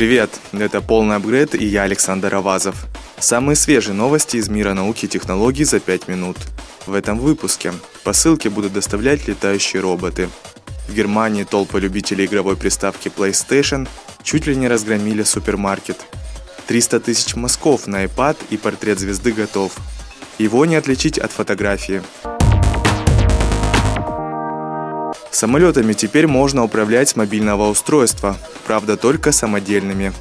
Привет, это полный апгрейд и я Александр Авазов. Самые свежие новости из мира науки и технологий за 5 минут. В этом выпуске по ссылке будут доставлять летающие роботы. В Германии толпы любителей игровой приставки PlayStation чуть ли не разгромили супермаркет. 300 тысяч мазков на iPad и портрет звезды готов. Его не отличить от фотографии. Самолетами теперь можно управлять с мобильного устройства, правда только самодельными.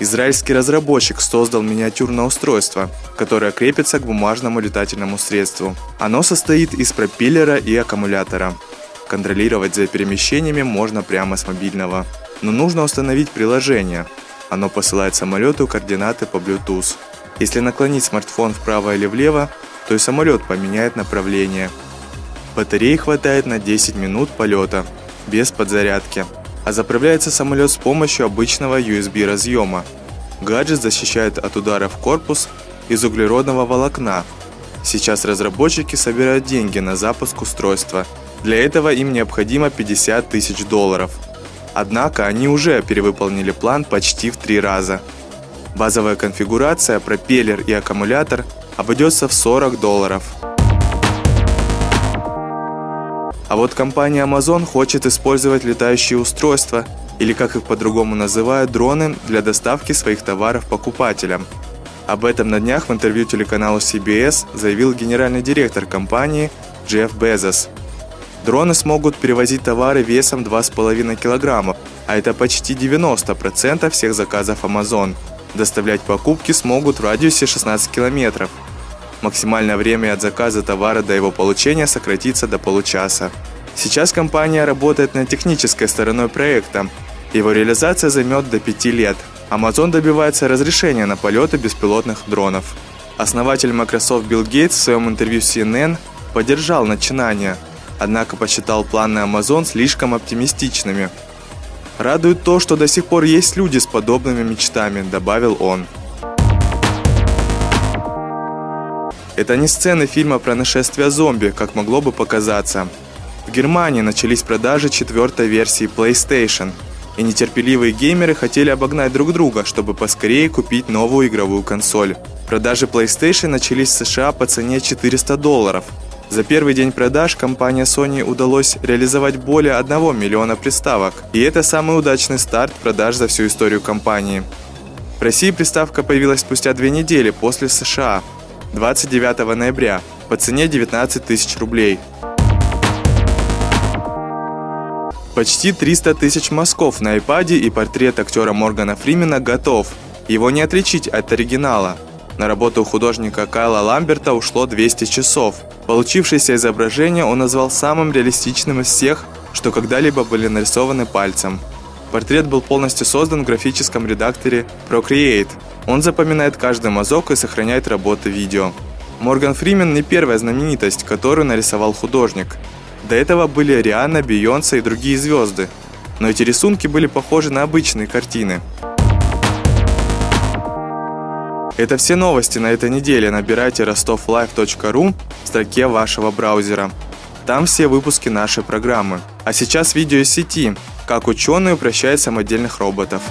Израильский разработчик создал миниатюрное устройство, которое крепится к бумажному летательному средству. Оно состоит из пропеллера и аккумулятора. Контролировать за перемещениями можно прямо с мобильного. Но нужно установить приложение. Оно посылает самолету координаты по Bluetooth. Если наклонить смартфон вправо или влево, то и самолет поменяет направление – Батареи хватает на 10 минут полета, без подзарядки. А заправляется самолет с помощью обычного USB разъема. Гаджет защищает от удара в корпус из углеродного волокна. Сейчас разработчики собирают деньги на запуск устройства. Для этого им необходимо 50 тысяч долларов. Однако они уже перевыполнили план почти в три раза. Базовая конфигурация, пропеллер и аккумулятор обойдется в 40 долларов. А вот компания Amazon хочет использовать летающие устройства, или как их по-другому называют, дроны для доставки своих товаров покупателям. Об этом на днях в интервью телеканалу CBS заявил генеральный директор компании Джефф Безос. Дроны смогут перевозить товары весом 2,5 кг, а это почти 90% всех заказов Amazon. Доставлять покупки смогут в радиусе 16 километров – Максимальное время от заказа товара до его получения сократится до получаса. Сейчас компания работает над технической стороной проекта. Его реализация займет до 5 лет. Amazon добивается разрешения на полеты беспилотных дронов. Основатель Microsoft Билл Гейтс в своем интервью CNN поддержал начинание, однако посчитал планы Amazon слишком оптимистичными. «Радует то, что до сих пор есть люди с подобными мечтами», – добавил он. Это не сцены фильма про нашествие зомби, как могло бы показаться. В Германии начались продажи четвертой версии PlayStation, и нетерпеливые геймеры хотели обогнать друг друга, чтобы поскорее купить новую игровую консоль. Продажи PlayStation начались в США по цене 400 долларов. За первый день продаж компания Sony удалось реализовать более 1 миллиона приставок, и это самый удачный старт продаж за всю историю компании. В России приставка появилась спустя две недели после США – 29 ноября по цене 19 тысяч рублей. Почти 300 тысяч мазков на iPad и портрет актера Моргана Фримена готов. Его не отличить от оригинала. На работу художника Кайла Ламберта ушло 200 часов. Получившееся изображение он назвал самым реалистичным из всех, что когда-либо были нарисованы пальцем. Портрет был полностью создан в графическом редакторе Procreate. Он запоминает каждый мазок и сохраняет работы видео. Морган Фримен не первая знаменитость, которую нарисовал художник. До этого были Рианна, Бейонсе и другие звезды. Но эти рисунки были похожи на обычные картины. Это все новости на этой неделе. Набирайте rostovlive.ru в строке вашего браузера. Там все выпуски нашей программы. А сейчас видео из сети, как ученые упрощают самодельных роботов.